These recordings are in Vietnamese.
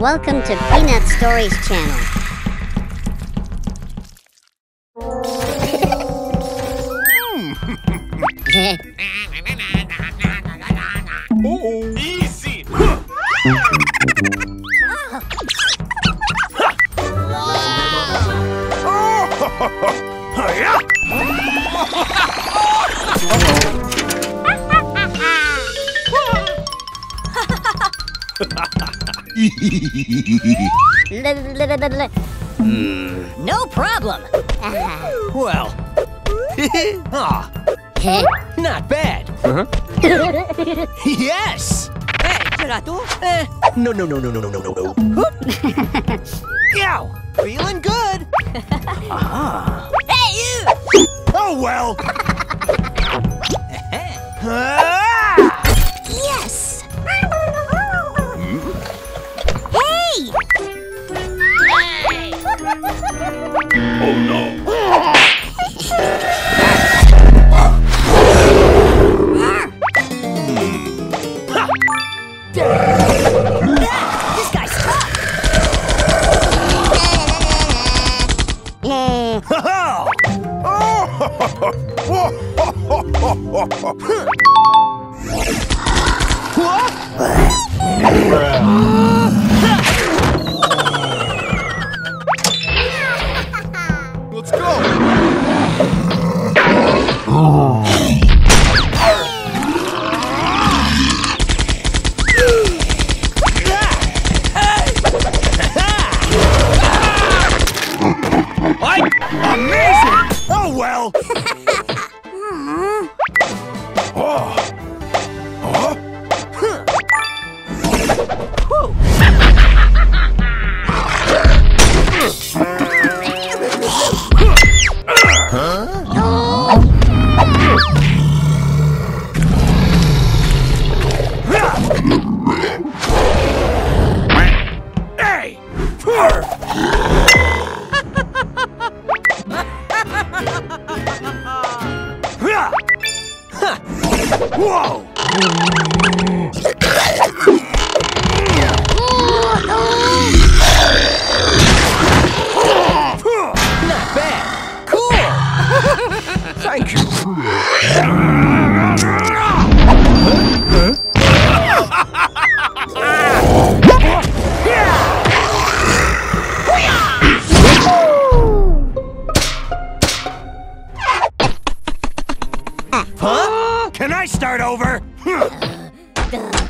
Welcome to Peanut Stories channel. Easy! Oh. Hmm. no problem. well. ah. Not bad. Uh -huh. yes. Hey, Gelato. Eh. No, no, no, no, no, no, no, no. Yow! Feeling good. Aha. Uh-huh. Hey, you. Oh well. uh Oh no! Huh? Can I start over? Uh,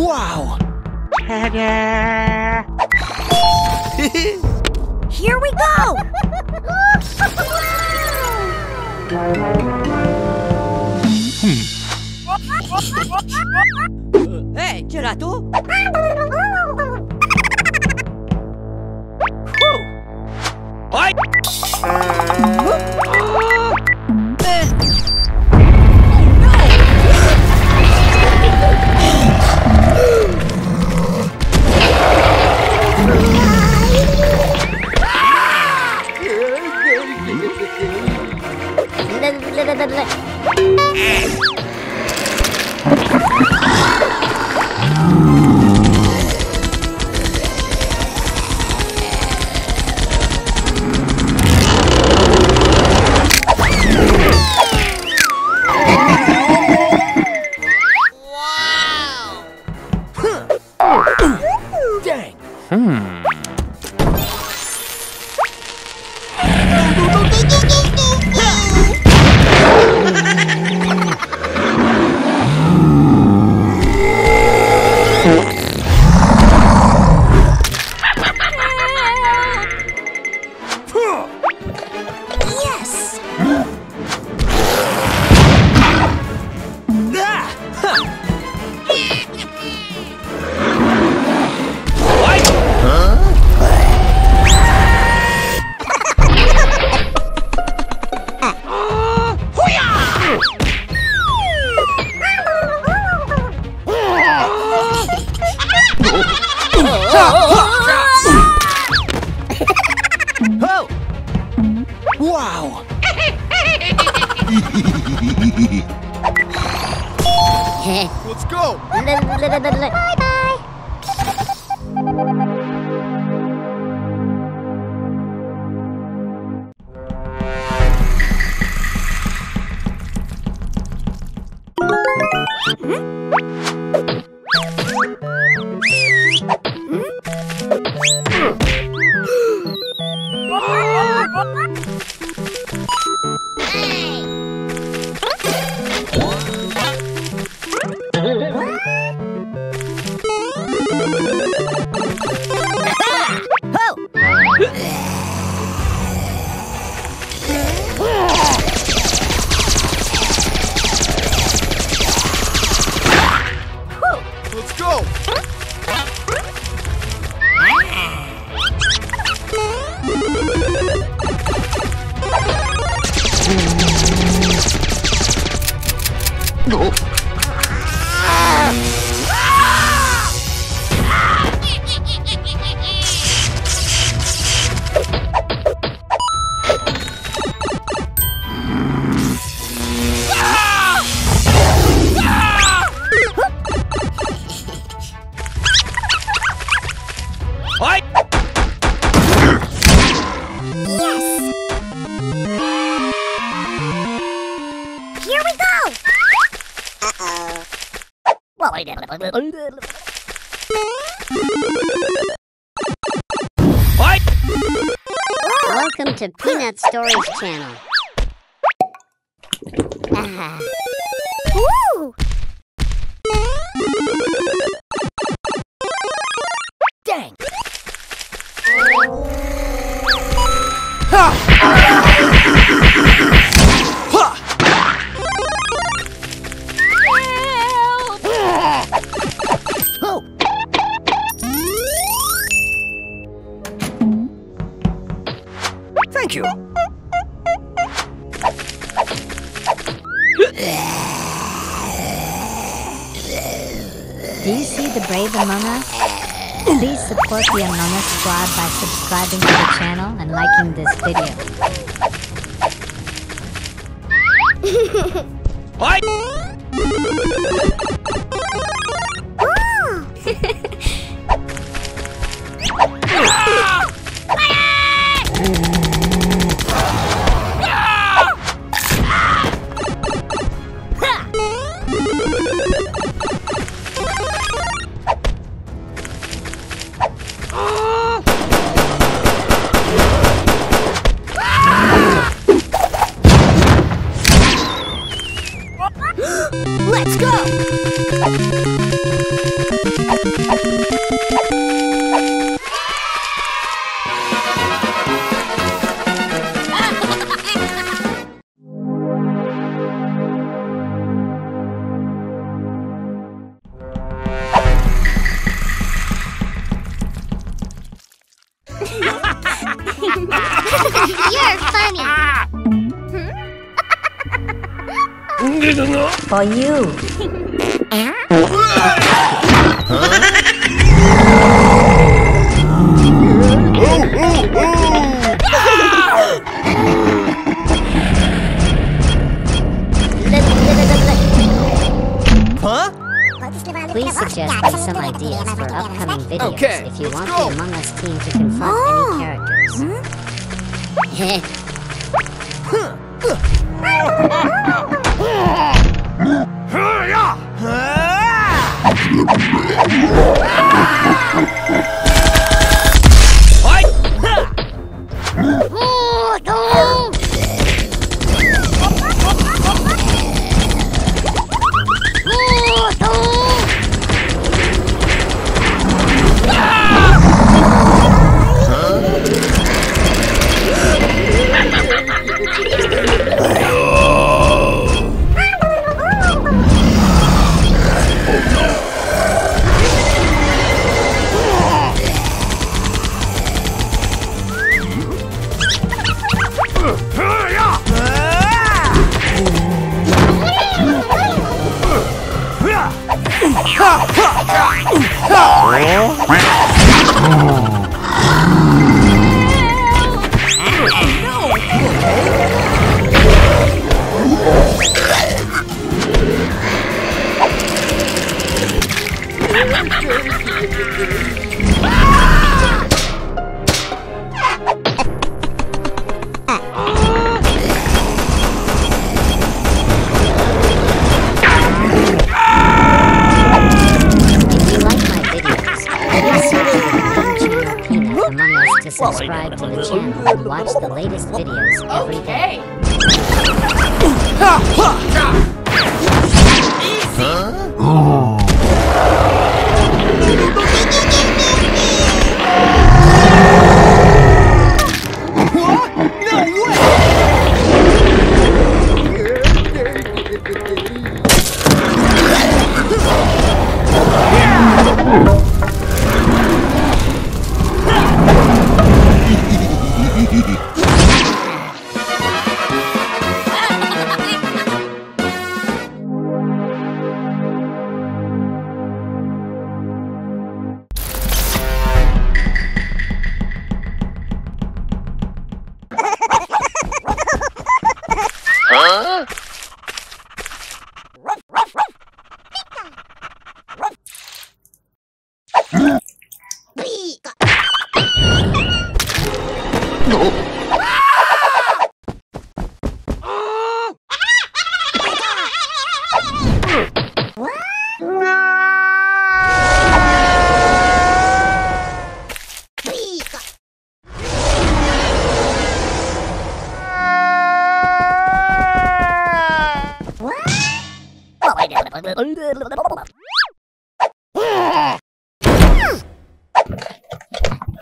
Wow! Here we go! Hey, gelato? Hi! Eh, தரல Let's go! Bye Oh. Welcome to Peanut Stories channel. squad by subscribing to the channel and liking this video. Please suggest me some ideas for upcoming videos Okay, if you want go. the Among Us team to confront Oh. any characters. Heh. Cool.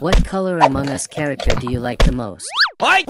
What color Among Us character do you like the most? Oi!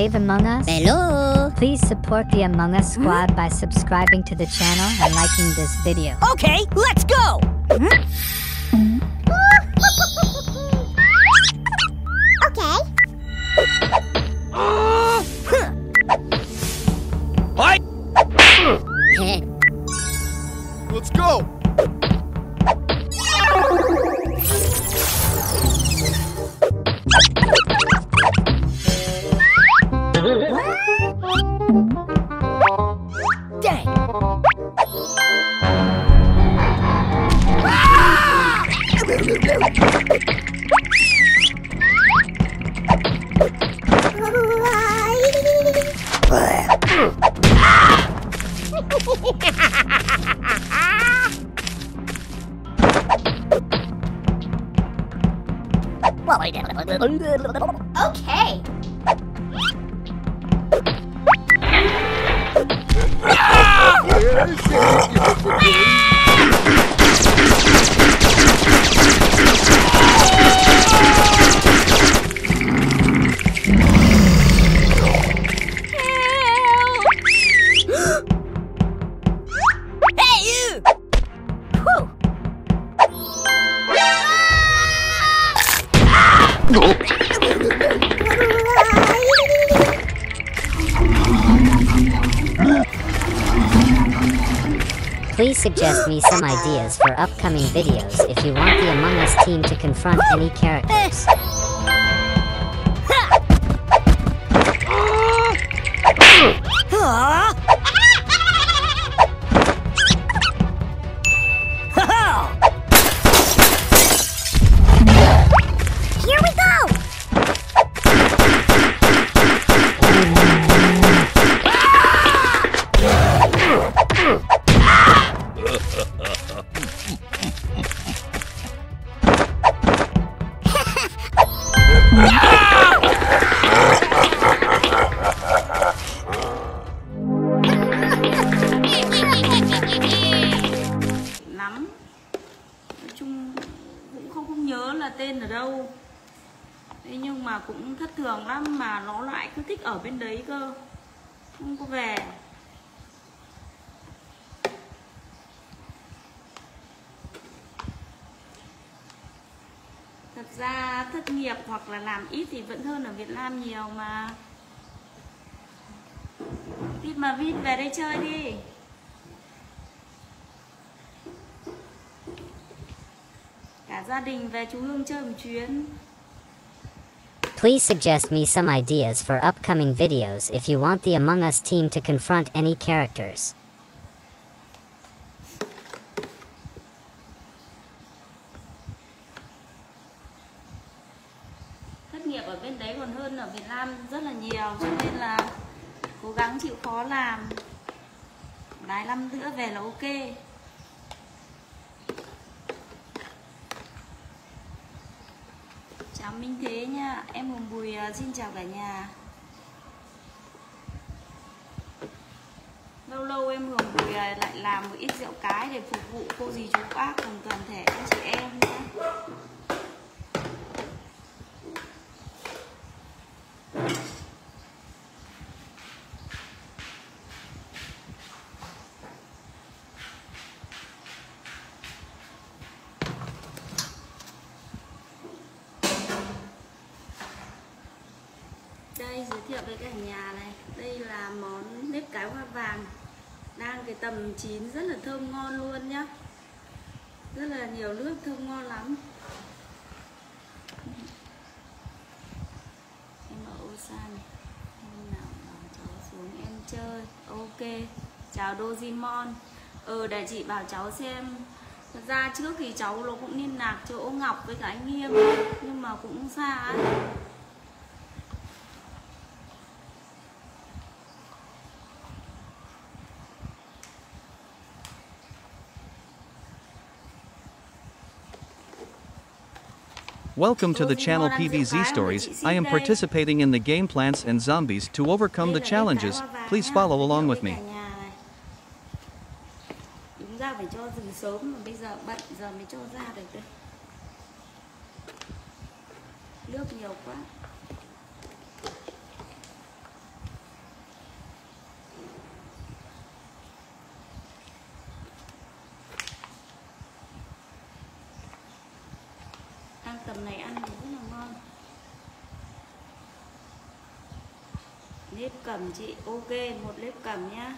Brave among us? Hello. Please support the Among Us squad hmm? by subscribing to the channel and liking this video. Okay, let's go! Ah! Suggest me some ideas for upcoming videos if you want the Among Us team to confront any characters. Eh. Là làm ít thì vẫn hơn ở Việt Nam nhiều mà. Vít mà Vít, về đây chơi đi. Cả gia đình về chú Hương chơi một chuyến. Please suggest me some ideas for upcoming videos if you want the Among Us team to confront any characters. Thất nghiệp ở bên đấy còn hơn ở Việt Nam rất là nhiều Cho nên là cố gắng chịu khó làm. Vài năm nữa về là ok. Chào Minh Thế nha, Em Hồng Bùi à, xin chào cả nhà. Lâu lâu em Hồng Bùi à, lại làm một ít rượu cái để phục vụ cô dì chú bác cùng toàn thể anh chị em nhé. Đây, giới thiệu với cả nhà này. Đây là món nếp cái hoa vàng. Đang cái tầm chín rất là thơm ngon luôn nhá. Rất là nhiều nước thơm ngon lắm. Em ở ô sa này. Hôm nào bảo cháu xuống em chơi. Ok. Chào Dojimon ờ để chị bảo cháu xem. Thật ra trước thì cháu nó cũng liên lạc chỗ Ngọc với cả anh Nghiêm. Nhưng mà cũng xa ấy Welcome to the channel PVZ Stories. I am participating in the game Plants and Zombies. To overcome the challenges, please follow along with me. Đúng ra phải cho rừng sớm mà bây giờ bận giờ mới cho ra được đây. Nước nhiều quá. Nếp cầm chị, ok, một nếp cầm nhá.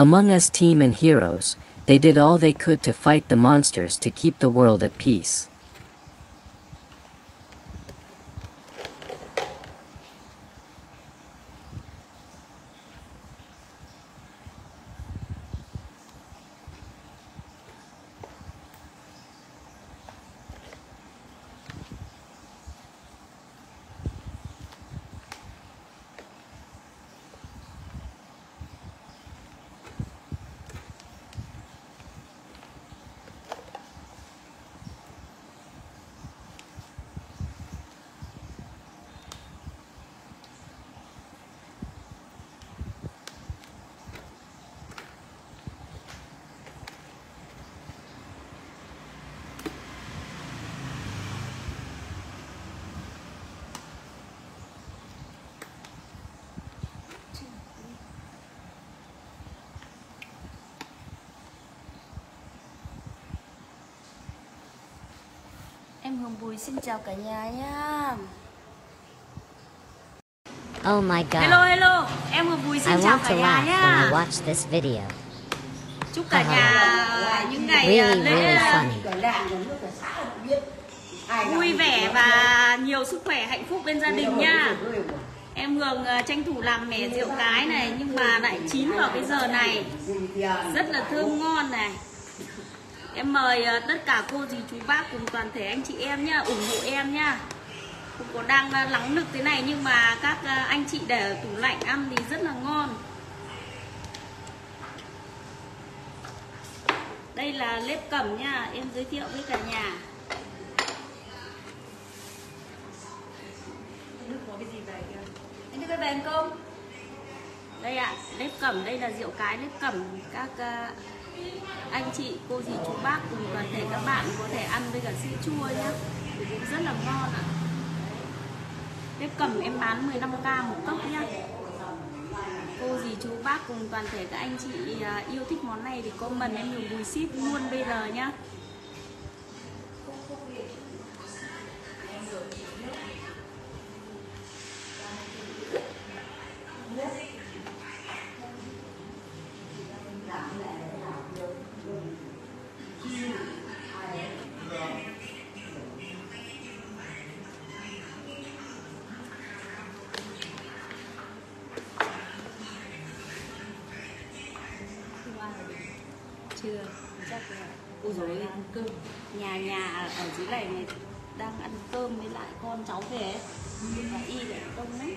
Among Us team and heroes, they did all they could to fight the monsters to keep the world at peace. Em Hương Bùi xin chào cả nhà nhá. Oh my Hello god. hello, em Hương Bùi I xin chào want cả nhà when I nhá. watch this video. Chúc cả nhà những ngày Really, lễ really funny. vui vẻ và nhiều sức khỏe hạnh phúc bên gia đình nha. Em Hương ờ, tranh thủ làm mẻ rượu cái này nhưng mà lại chín vào cái giờ này. Rất là thơm ngon này. Em mời ờ, tất cả cô dì chú bác cùng toàn thể anh chị em nhá, ủng hộ em nhá. Không có đang ờ, nóng nực thế này nhưng mà các ờ, anh chị để ở tủ lạnh ăn thì rất là ngon. Đây là lếp cẩm nha, em giới thiệu với cả nhà. Nước có cái gì về kìa? Anh đưa cái về không? Đây ạ, nếp cẩm đây là rượu cái nếp cẩm các anh chị, cô dì, chú bác cùng toàn thể các bạn có thể ăn với cả sữa chua nhé cũng rất là ngon ạ. Nếp cẩm em bán 15k một cốc nhá. Cô dì, chú bác cùng toàn thể các anh chị à, yêu thích món này thì comment em dùng bùi ship luôn bây giờ nhá. Ăn cơm nhà nhà ở dưới này này đang ăn cơm với lại con cháu về ấy. và y để đông lắm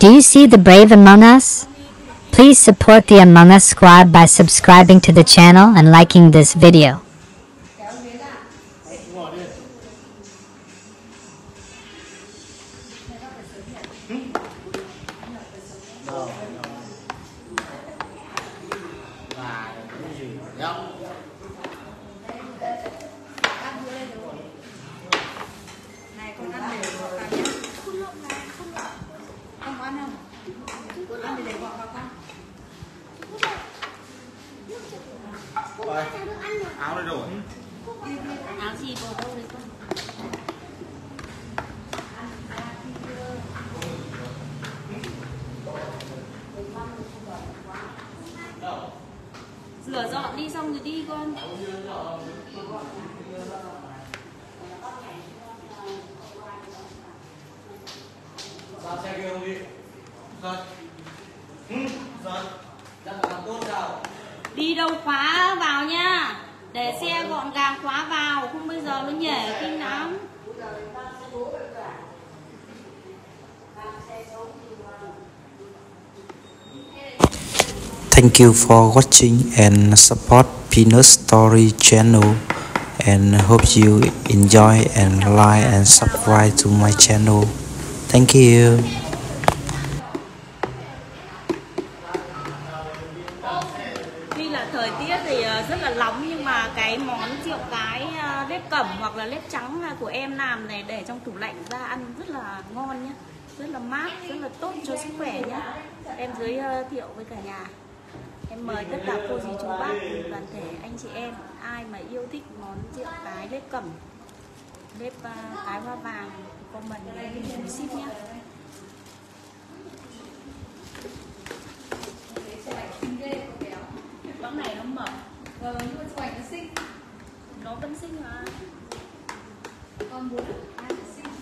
Do you see the brave among us? Please support the Among Us squad by subscribing to the channel and liking this video. Đi đâu khóa vào nha. Để xe gọn gàng khóa vào. Không bây giờ nó nhảy kinh lắm. Thank you for watching and support Peanut Story channel. And hope you enjoy and like and subscribe to my channel. Thank you. Em giới ờ, thiệu với cả nhà. Em mời tất cả cô dì chú bác cùng toàn thể anh chị em ai mà yêu thích món rượu cái nếp cẩm nếp ờ, cái hoa vàng comment dùng ship nhá. Bóng này nó mở. Ờ, nhưng mà chụp ảnh nó xinh. Nó vẫn xinh mà. Con muốn ai cũng xinh?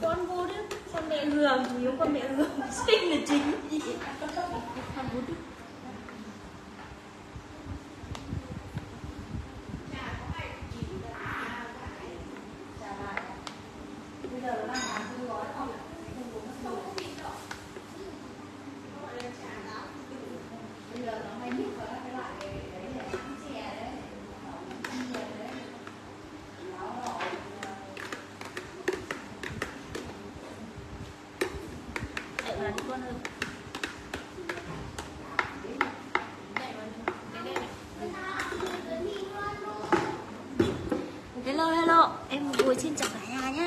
Con vô đấy con mẹ hường chủ yếu con mẹ hường xinh là chính 못 我先讲